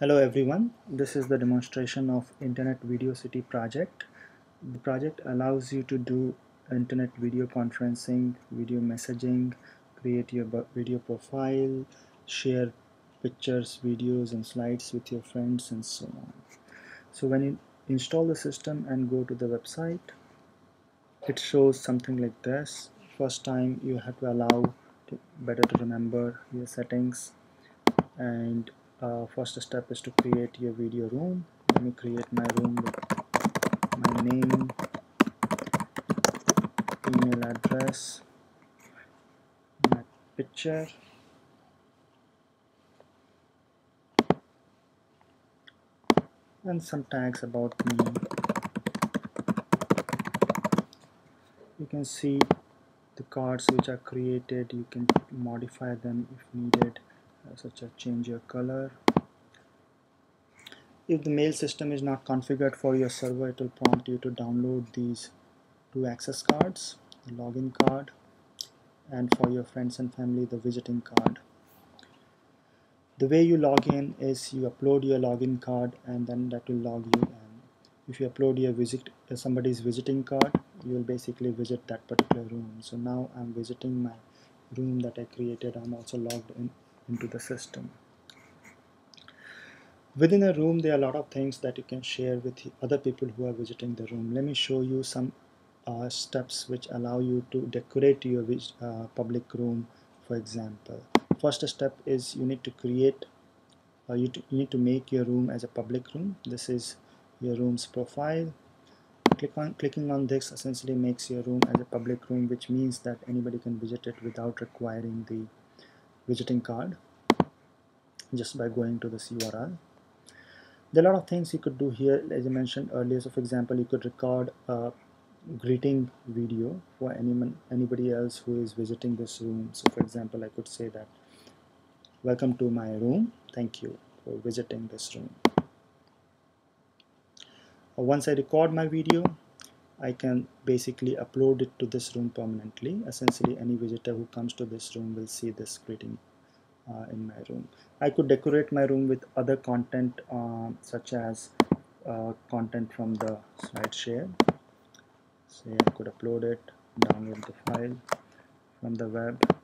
Hello everyone, this is the demonstration of Internet Video City project. The project allows you to do internet video conferencing, video messaging, create your video profile, share pictures, videos and slides with your friends and so on. So when you install the system and go to the website, it shows something like this. First time you have to allow to, better to remember your settings and uh, first step is to create your video room. Let me create my room with my name email address my picture. And some tags about me. You can see the cards which are created. You can modify them if needed such as change your color. If the mail system is not configured for your server it will prompt you to download these two access cards the login card and for your friends and family the visiting card. The way you log in is you upload your login card and then that will log you in. If you upload your visit uh, somebody's visiting card you will basically visit that particular room. So now I'm visiting my room that I created. I'm also logged in into the system. Within a room, there are a lot of things that you can share with other people who are visiting the room. Let me show you some uh, steps which allow you to decorate your uh, public room, for example. First step is you need to create, uh, you, you need to make your room as a public room. This is your room's profile. Click on, clicking on this essentially makes your room as a public room, which means that anybody can visit it without requiring the visiting card just by going to this URL. There are a lot of things you could do here as I mentioned earlier. So for example, you could record a greeting video for anyone, anybody else who is visiting this room. So for example, I could say that, welcome to my room. Thank you for visiting this room. Uh, once I record my video, I can basically upload it to this room permanently. Essentially, any visitor who comes to this room will see this greeting uh, in my room. I could decorate my room with other content uh, such as uh, content from the SlideShare. Say I could upload it, download the file from the web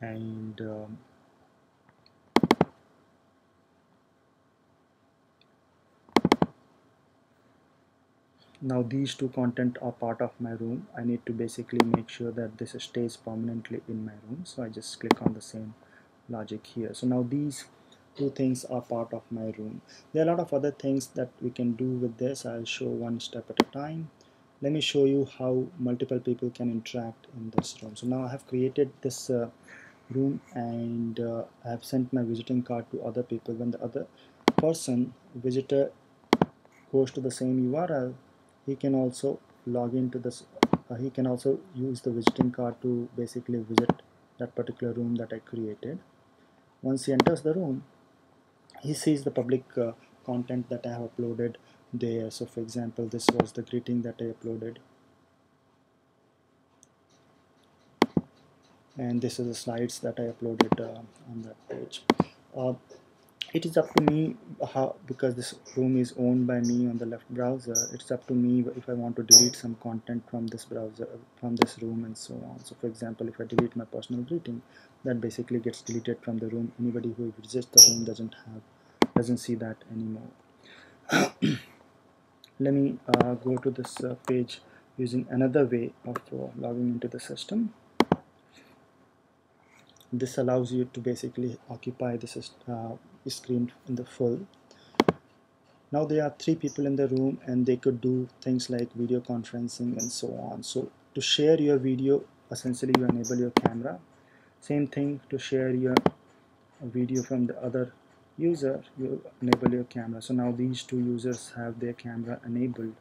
and um, now these two content are part of my room. I need to basically make sure that this stays permanently in my room. So I just click on the same logic here. So now these two things are part of my room. There are a lot of other things that we can do with this. I'll show one step at a time. Let me show you how multiple people can interact in this room. So now I have created this uh, room and uh, I have sent my visiting card to other people. When the other person visitor goes to the same URL he can also log into this uh, he can also use the visiting card to basically visit that particular room that I created. Once he enters the room he sees the public uh, content that I have uploaded there. So for example this was the greeting that I uploaded. And this is the slides that I uploaded uh, on that page. Uh, it is up to me how because this room is owned by me on the left browser it's up to me if I want to delete some content from this browser from this room and so on. So for example if I delete my personal greeting that basically gets deleted from the room. Anybody who visits the room doesn't have doesn't see that anymore. Let me uh, go to this uh, page using another way of uh, logging into the system. This allows you to basically occupy this uh, screen in the full. Now there are three people in the room and they could do things like video conferencing and so on. So to share your video essentially you enable your camera. Same thing to share your video from the other user you enable your camera. So now these two users have their camera enabled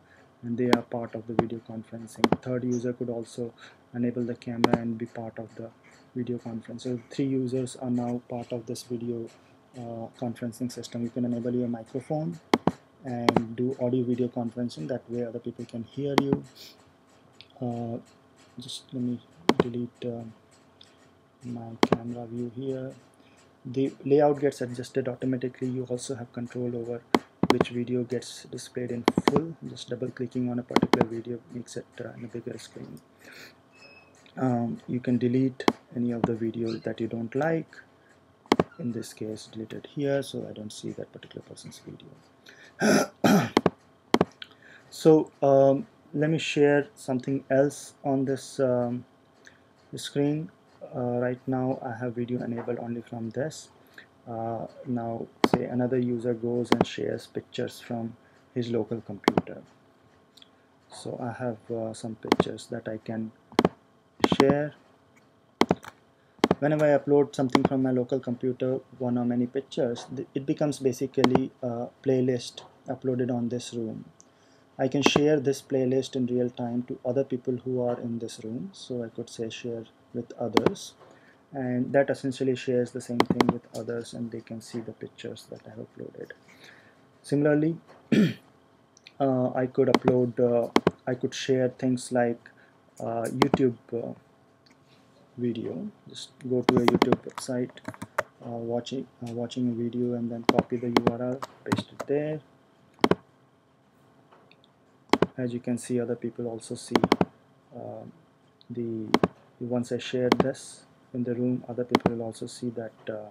and they are part of the video conferencing. Third user could also enable the camera and be part of the video conference. So three users are now part of this video uh, conferencing system. You can enable your microphone and do audio video conferencing. That way other people can hear you. Uh, just let me delete uh, my camera view here. The layout gets adjusted automatically. You also have control over which video gets displayed in full. Just double clicking on a particular video makes it in a bigger screen. Um, you can delete any of the videos that you don't like in this case deleted here so I don't see that particular person's video. So um, let me share something else on this um, screen. Uh, right now I have video enabled only from this. Uh, now say another user goes and shares pictures from his local computer. So I have uh, some pictures that I can share whenever I upload something from my local computer one or many pictures it becomes basically a playlist uploaded on this room. I can share this playlist in real time to other people who are in this room so I could say share with others. And that essentially shares the same thing with others and they can see the pictures that I have uploaded. Similarly uh, I could upload uh, I could share things like uh, YouTube uh, video. Just go to a YouTube website uh, watching uh, watching a video and then copy the URL paste it there. As you can see other people also see the once I shared this in the room other people will also see that uh,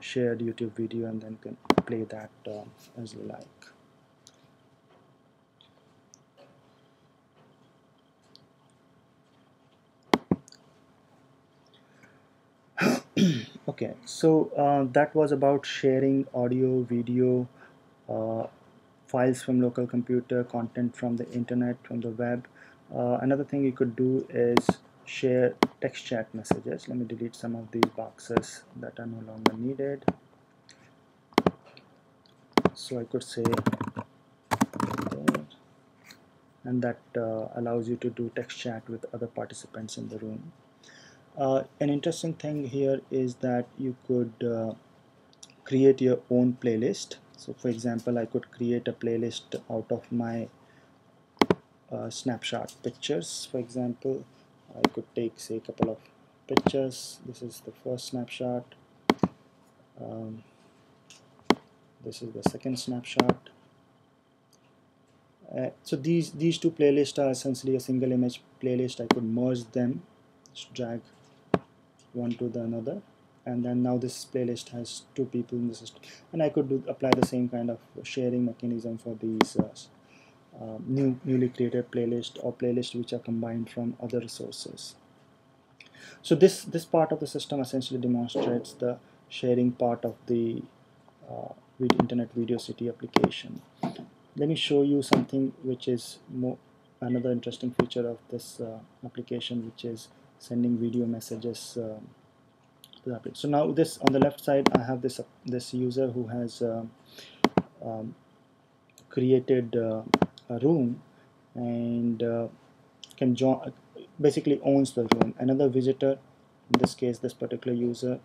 shared YouTube video and then can play that uh, as you like okay so uh, that was about sharing audio video uh, files from local computer content from the internet from the web. Uh, another thing you could do is share text chat messages. Let me delete some of these boxes that are no longer needed. So I could say and that uh, allows you to do text chat with other participants in the room uh, an interesting thing here is that you could uh, create your own playlist. So for example I could create a playlist out of my uh, snapshot pictures for example. I could take say a couple of pictures. This is the first snapshot um, this is the second snapshot uh, so these these two playlists are essentially a single image playlist. I could merge them. Just drag one to the another and then now this playlist has two people in the system and I could do, apply the same kind of sharing mechanism for these uh, uh, new newly created playlist or playlist which are combined from other sources. So this this part of the system essentially demonstrates the sharing part of the uh, Internet Video City application. Let me show you something which is more another interesting feature of this uh, application, which is sending video messages. Um, so now this on the left side, I have this this user who has uh, um, created uh, a room and uh, can join basically owns the room another visitor in this case this particular user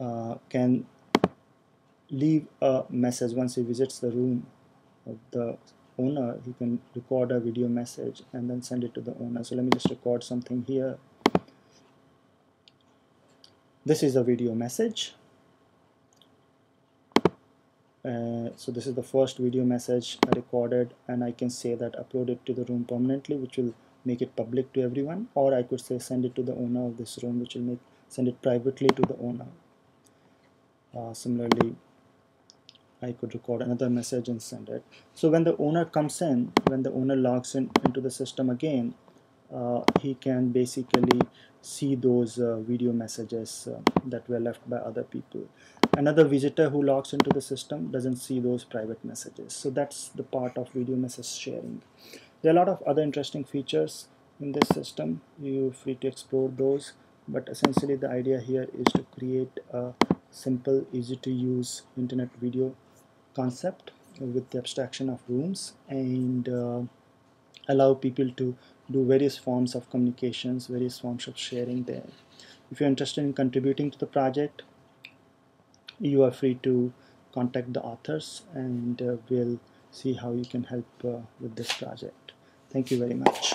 uh, can leave a message once he visits the room of the owner you can record a video message and then send it to the owner. So let me just record something here. This is a video message. Uh, so this is the first video message I recorded and I can say that upload it to the room permanently which will make it public to everyone or I could say send it to the owner of this room which will make send it privately to the owner. Uh, similarly I could record another message and send it. So when the owner comes in when the owner logs in into the system again uh, he can basically see those uh, video messages uh, that were left by other people. Another visitor who logs into the system doesn't see those private messages. So that's the part of video message sharing. There are a lot of other interesting features in this system. You're free to explore those. But essentially the idea here is to create a simple easy to use internet video concept with the abstraction of rooms and uh, allow people to do various forms of communications various forms of sharing there if you're interested in contributing to the project you are free to contact the authors and uh, we'll see how you can help uh, with this project. Thank you very much.